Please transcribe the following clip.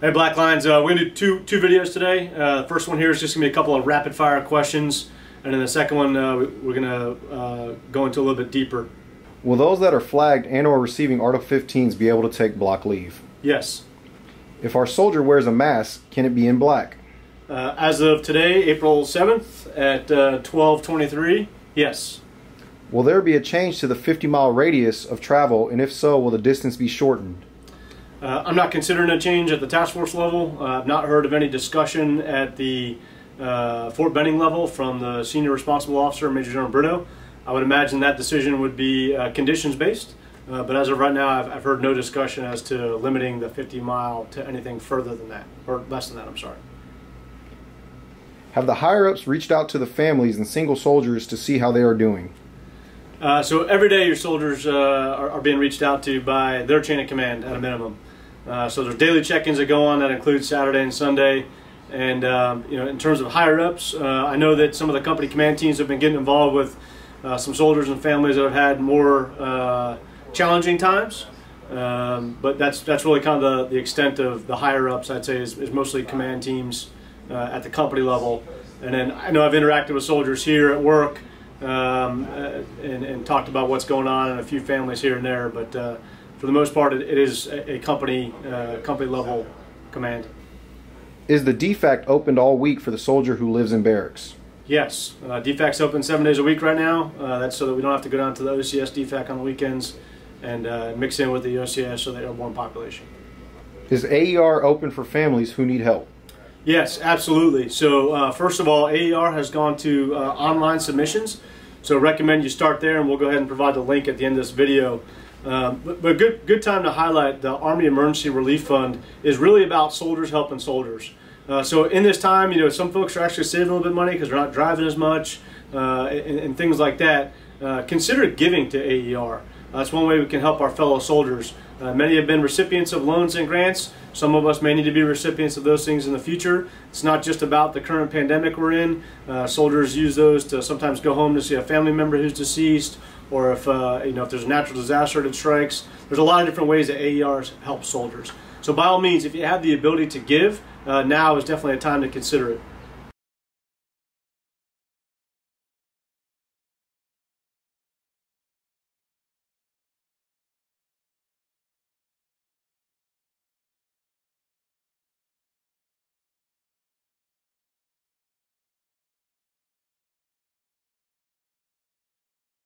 Hey Black Lions, uh, we're gonna do two, two videos today. Uh, the first one here is just gonna be a couple of rapid fire questions, and then the second one uh, we're gonna uh, go into a little bit deeper. Will those that are flagged and or receiving Article 15s be able to take block leave? Yes. If our soldier wears a mask, can it be in black? Uh, as of today, April 7th at 12:23, uh, yes. Will there be a change to the 50 mile radius of travel, and if so, will the distance be shortened? Uh, I'm not considering a change at the task force level. Uh, I've not heard of any discussion at the uh, Fort Benning level from the senior responsible officer, Major General Brito. I would imagine that decision would be uh, conditions based, uh, but as of right now, I've, I've, heard no discussion as to limiting the 50 mile to anything further than that, or less than that, I'm sorry. Have the higher ups reached out to the families and single soldiers to see how they are doing? Uh, so every day, your soldiers are, are being reached out to by their chain of command at a minimum. Uh, so there's daily check-ins that go on that include Saturday and Sunday. And um, you know, in terms of higher ups, uh, I know that some of the company command teams have been getting involved with uh, some soldiers and families that have had more uh, challenging times. Um, but that's that's really kind of the, the extent of the higher ups. I'd say is, is mostly command teams uh, at the company level. And then I know I've interacted with soldiers here at work um, and, and, talked about what's going on in a few families here and there. But for the most part, it, it is a, company uh, company level command. Is the DFAC opened all week for the soldier who lives in barracks? Yes, uh, DFAC's open seven days a week right now. Uh, that's so that we don't have to go down to the OCS DFAC on the weekends and uh, mix in with the OCS so they have one population. Is AER open for families who need help? Yes, absolutely. So uh, first of all, AER has gone to uh, online submissions. So recommend you start there, and we'll go ahead and provide the link at the end of this video. Um, but, but good, good time to highlight the Army Emergency Relief Fund is really about soldiers helping soldiers. Uh, so in this time, you know, some folks are actually saving a little bit of money because they're not driving as much uh, and, and, things like that. Uh, consider giving to AER. That's one way we can help our fellow soldiers. Uh, many have been recipients of loans and grants. Some of us may need to be recipients of those things in the future. It's not just about the current pandemic we're in. Uh, soldiers use those to sometimes go home to see a family member who's deceased or if uh, you know if there's a natural disaster that strikes. There's a lot of different ways that AERs help soldiers. So by all means, if you have the ability to give, uh, now is definitely a time to consider it.